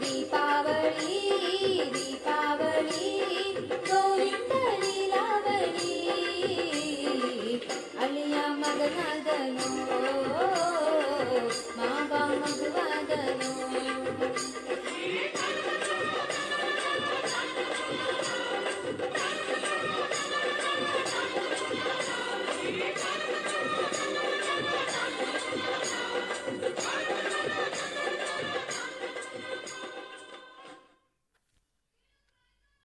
दीपावली दीपावली गोविन्दीरावी अलिया मगवादनो मा मगवादनो